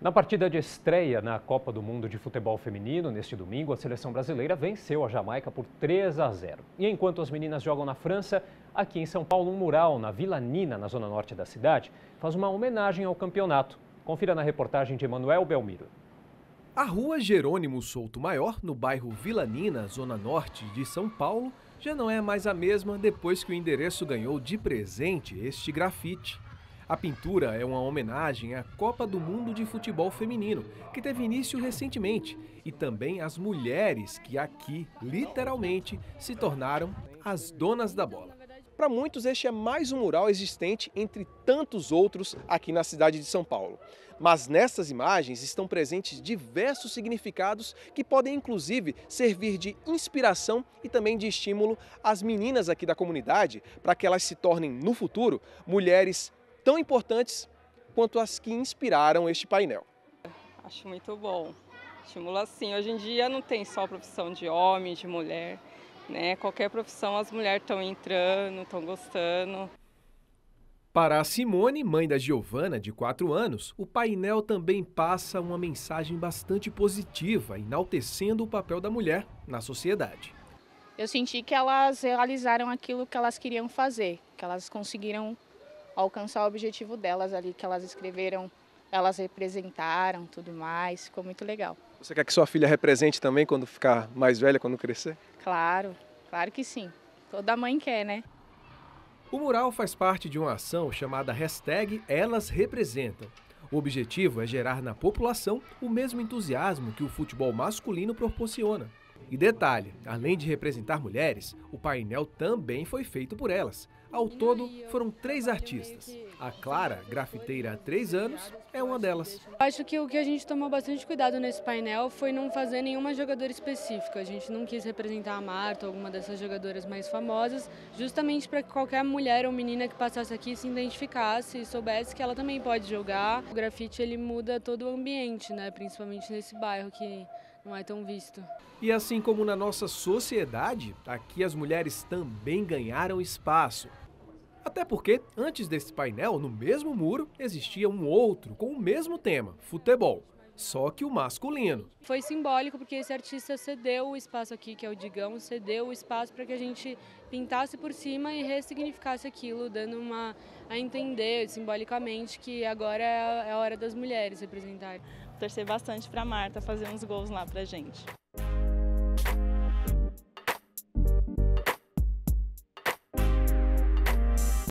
Na partida de estreia na Copa do Mundo de Futebol Feminino, neste domingo, a seleção brasileira venceu a Jamaica por 3 a 0. E enquanto as meninas jogam na França, aqui em São Paulo, um mural na Vila Nina, na zona norte da cidade, faz uma homenagem ao campeonato. Confira na reportagem de Emanuel Belmiro. A rua Jerônimo Souto Maior, no bairro Vila Nina, zona norte de São Paulo, já não é mais a mesma depois que o endereço ganhou de presente este grafite. A pintura é uma homenagem à Copa do Mundo de Futebol Feminino, que teve início recentemente, e também às mulheres que aqui, literalmente, se tornaram as donas da bola. Para muitos, este é mais um mural existente entre tantos outros aqui na cidade de São Paulo. Mas nessas imagens estão presentes diversos significados que podem inclusive servir de inspiração e também de estímulo às meninas aqui da comunidade para que elas se tornem no futuro mulheres tão importantes quanto as que inspiraram este painel. Acho muito bom. Estimula sim. Hoje em dia não tem só profissão de homem, de mulher. Né? Qualquer profissão as mulheres estão entrando, estão gostando. Para a Simone, mãe da Giovana, de 4 anos, o painel também passa uma mensagem bastante positiva, enaltecendo o papel da mulher na sociedade. Eu senti que elas realizaram aquilo que elas queriam fazer, que elas conseguiram alcançar o objetivo delas ali, que elas escreveram, elas representaram, tudo mais, ficou muito legal. Você quer que sua filha represente também quando ficar mais velha, quando crescer? Claro, claro que sim. Toda mãe quer, né? O mural faz parte de uma ação chamada hashtag Elas Representam. O objetivo é gerar na população o mesmo entusiasmo que o futebol masculino proporciona. E detalhe, além de representar mulheres, o painel também foi feito por elas. Ao todo, foram três artistas. A Clara, grafiteira há três anos, é uma delas. Acho que o que a gente tomou bastante cuidado nesse painel foi não fazer nenhuma jogadora específica. A gente não quis representar a Marta, alguma dessas jogadoras mais famosas, justamente para que qualquer mulher ou menina que passasse aqui se identificasse e soubesse que ela também pode jogar. O grafite ele muda todo o ambiente, né? principalmente nesse bairro que não é tão visto. E assim como na nossa sociedade, aqui as mulheres também ganharam espaço. Até porque, antes desse painel, no mesmo muro, existia um outro com o mesmo tema, futebol. Só que o masculino. Foi simbólico porque esse artista cedeu o espaço aqui, que é o Digão, cedeu o espaço para que a gente pintasse por cima e ressignificasse aquilo, dando uma a entender simbolicamente que agora é a é hora das mulheres representarem. Torcer bastante para Marta fazer uns gols lá pra gente.